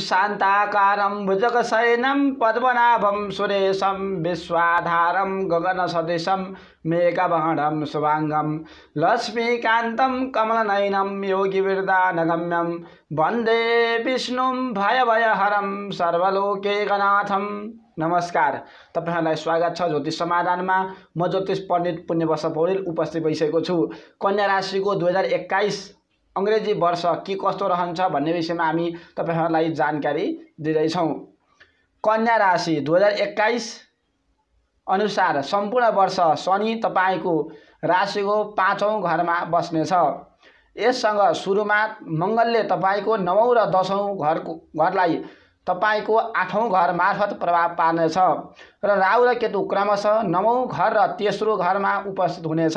शान्ताकारं भुजगशयनं पद्मनाभं सुरेशं विश्वाधारं गगनसदृशं मेघवर्णं शुभाङ्गं लक्ष्मीकान्तं कमलनयनं योगिवृदानगम्यं वन्दे विष्णुं भयभयहरं सर्वलोकेकनाथं। नमस्कार। तपाईँहरूलाई स्वागत छ ज्योतिष समाधानमा। म ज्योतिष पण्डित पुण्यवर्ष पौडेल उपस्थित भइसकेको छु। कन्या राशिको दुई हजार एक्काइस अङ्ग्रेजी वर्ष के कस्तो रहन्छ भन्ने विषयमा हामी तपाईँहरूलाई जानकारी दिँदैछौँ। कन्या राशि दुई हजार एक्काइस अनुसार सम्पूर्ण वर्ष शनि तपाईँको राशिको पाँचौँ घरमा बस्नेछ। यससँग सुरुमा मङ्गलले तपाईँको नवौँ र दसौँ घरको घरलाई तपाईँको आठौँ घर मार्फत प्रभाव पार्नेछ र राहु र केतु क्रमशः नवौँ घर र तेस्रो घरमा उपस्थित हुनेछ।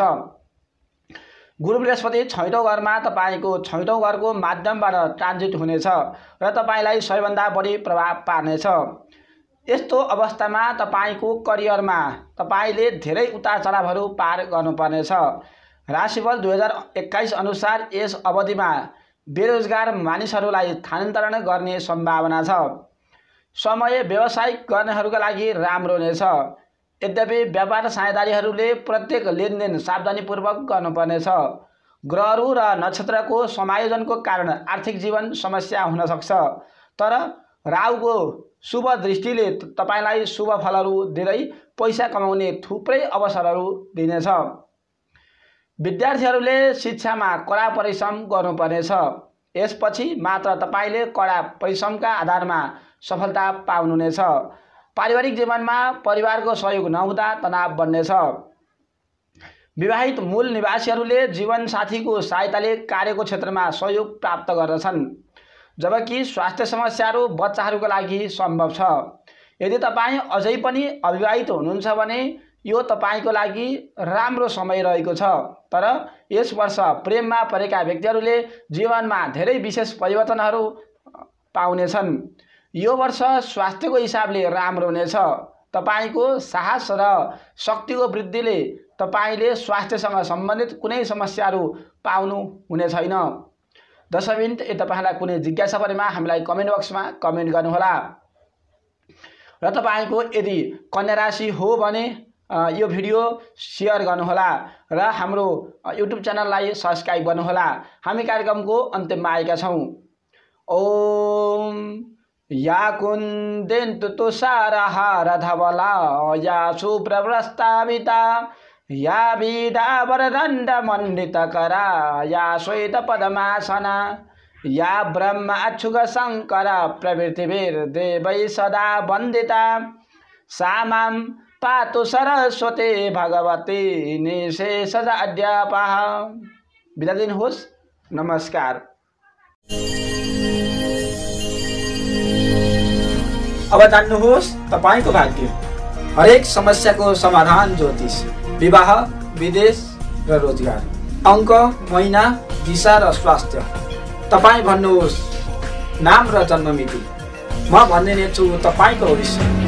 गुरु बृहस्पति छैटौँ घरमा तपाईँको छैटौँ घरको माध्यमबाट ट्रान्जिट हुनेछ र तपाईँलाई सबैभन्दा बढी प्रभाव पार्नेछ। यस्तो अवस्थामा तपाईँको करियरमा तपाईँले धेरै उतार चढावहरू पार गर्नुपर्नेछ। राशिफल दुई हजार एक्काइस अनुसार यस अवधिमा बेरोजगार मानिसहरूलाई स्थानान्तरण गर्ने सम्भावना छ। समय व्यवसायिक गर्नेहरूका लागि राम्रो हुनेछ। यद्यपि व्यापार साझेदारीहरूले प्रत्येक लेनदेन सावधानीपूर्वक गर्नुपर्नेछ। ग्रहहरू र नक्षत्रको समायोजनको कारण आर्थिक जीवन समस्या हुन सक्छ। तर राहुको शुभ दृष्टिले तपाईँलाई शुभ फलहरू दिँदै पैसा कमाउने थुप्रै अवसरहरू दिनेछ। विद्यार्थीहरूले शिक्षामा कडा परिश्रम गर्नुपर्नेछ। यसपछि मात्र तपाईँले कडा परिश्रमका आधारमा सफलता पाउनुहुनेछ। पारिवारिक जीवनमा परिवारको सहयोग नहुँदा तनाव बढ्नेछ। विवाहित मूल निवासीहरूले जीवनसाथीको सहायताले कार्यको क्षेत्रमा सहयोग प्राप्त गर्दछन् जबकि स्वास्थ्य समस्याहरू बच्चाहरूको लागि सम्भव छ। यदि तपाईँ अझै पनि अविवाहित हुनुहुन्छ भने यो तपाईँको लागि राम्रो समय रहेको छ तर यस वर्ष प्रेममा परेका व्यक्तिहरूले जीवनमा धेरै विशेष परिवर्तनहरू पाउनेछन्। यो वर्ष स्वास्थ्यको हिसाबले राम्रो हुनेछ। तपाईँको साहस र शक्तिको वृद्धिले तपाईँले स्वास्थ्यसँग सम्बन्धित कुनै समस्याहरू पाउनु हुने छैन। दस मिनट यदि तपाईँलाई कुनै जिज्ञासा परेमा हामीलाई कमेन्ट बक्समा कमेन्ट गर्नुहोला। र तपाईँको यदि कन्या राशि हो भने यो भिडियो सेयर गर्नुहोला र हाम्रो युट्युब च्यानललाई सब्सक्राइब गर्नुहोला। हामी कार्यक्रमको अन्त्यमा आएका छौँ। ओम। या कुन्देन्तु तुषारहार धवला या शुभ्रव्रस्ताविता या बीडावरदण्डमण्डितकरा या श्वेतपदमासना या ब्रह्माच्छुगशङ्कर प्रभृतिभिर्देवै सदा वन्दिता। सा मां पातु सरस्वती भगवती निशेष अध्यापः। बिदा दिनुहोस् नमस्कार। अब जान्नुहोस् तपाईँको भाग्य। हरेक समस्याको समाधान ज्योतिष विवाह विदेश र रोजगार। अङ्क महिना दिशा र स्वास्थ्य। तपाईँ भन्नुहोस् नाम र जन्ममिति म भनिदिने छु तपाईँको भविष्य